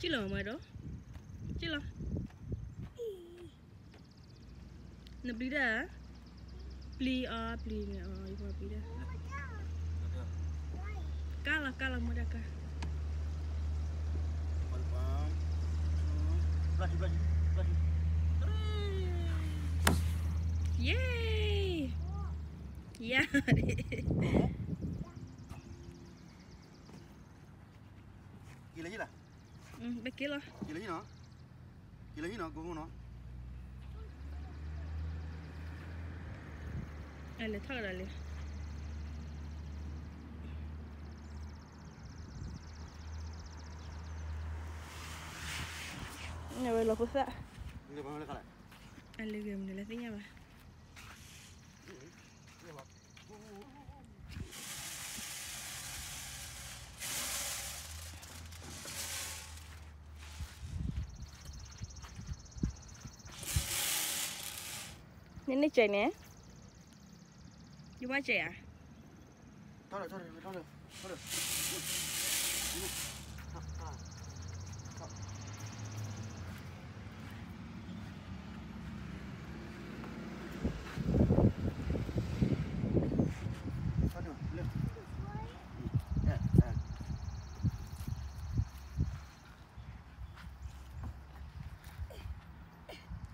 Chứ là mày đó Chứ là Nak beli dah? Beli ah ah ibu nak beli dah. Kalah kalah mudah kah. Pam. Belah belah belah. lấy kia lo chị lấy nó? Chị lấy nó? Cũng nó. Ai lấy thằng này nhà bà lộc sao nhà bà lấy cái này anh lấy game này lấy cái nhà bà ừ, nên này chạy nè. Chú ba chạy à? Thôi được thôi được thôi được thôi được.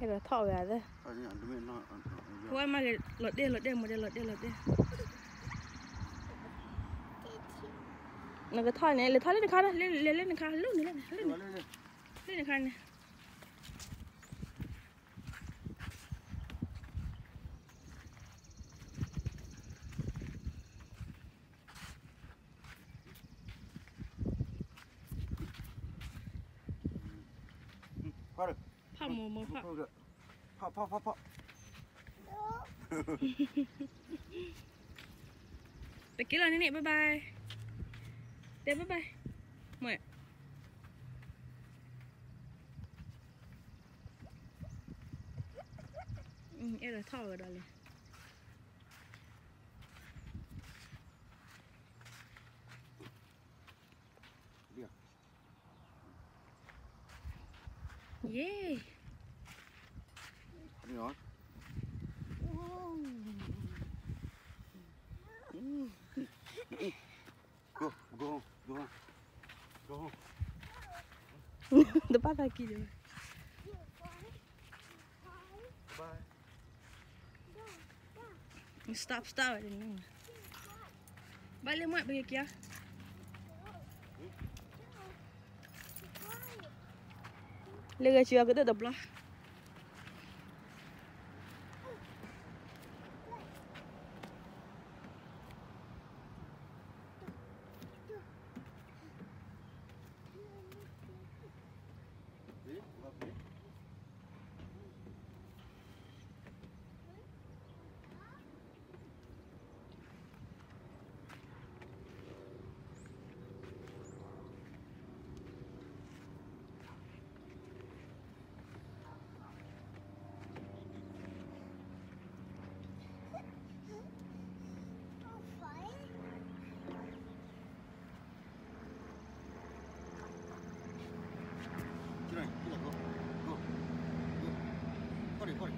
个套完子。我还买个落地落地么的落地落地。那个套呢？那套你看了，来来来，你看，露你来，露你，你看呢？快点！khăn này. Kau dah. 泡沫沫泡。 Kau dah. Pak, pak, pak, pak. Pergi lah nenek, bye bye. Dah bye bye. Muat. Hmm, eh dah tahu dah le. Dia. Yay! Melhor. Go, go, go, go. Dá pra estar aqui, né? Bye. Stop, stop. Vai, Lemar, vem aqui, ó. Lega chưa? Cái tập lo Kori, kori.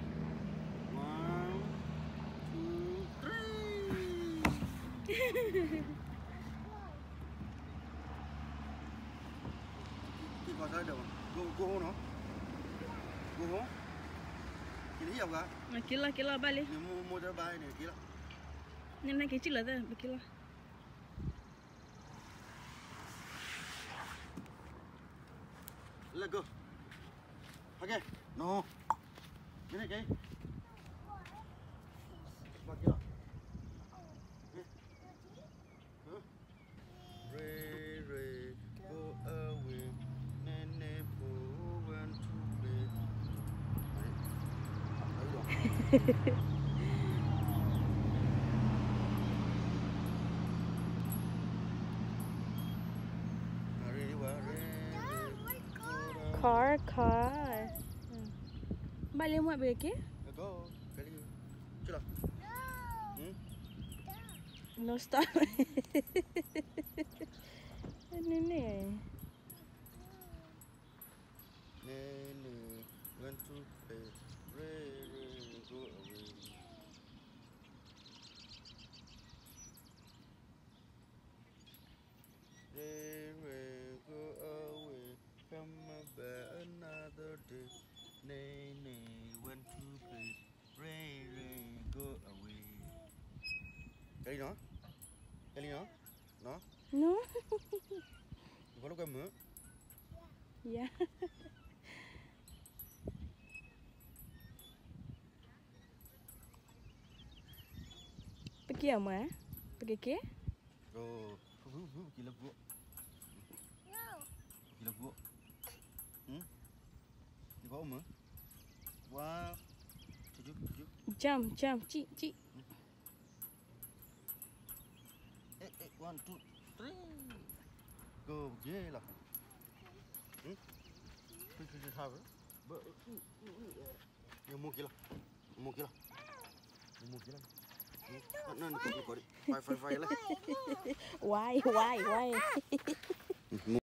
One, two, three. Ra đâu? Go, go home nó. Go home. Này hiểu cả. Nah, kila kila balik. Ni mau mau dah bayar ni kira. Ni nak kecil lah kila. Let go. Okay. No. Get it, get it. To car, car. Balik muat? Go. Kali. No. Hmm? No stop. To go away. Gì nó? Cái gì nó? Nó? No. Có lúc em mưa. Ya. Pergi apa? eh? Pergi ke? Oh, vu, vu, gila bu. Gila bu. Hmm? Di bawah mah? Wah. Tujuh, tujuh. Jam, jam, cik, cik. One, two, three. Go, yeah, lah. No, no, no, no, no, no, no, no, no, no, no, no, no, no, no,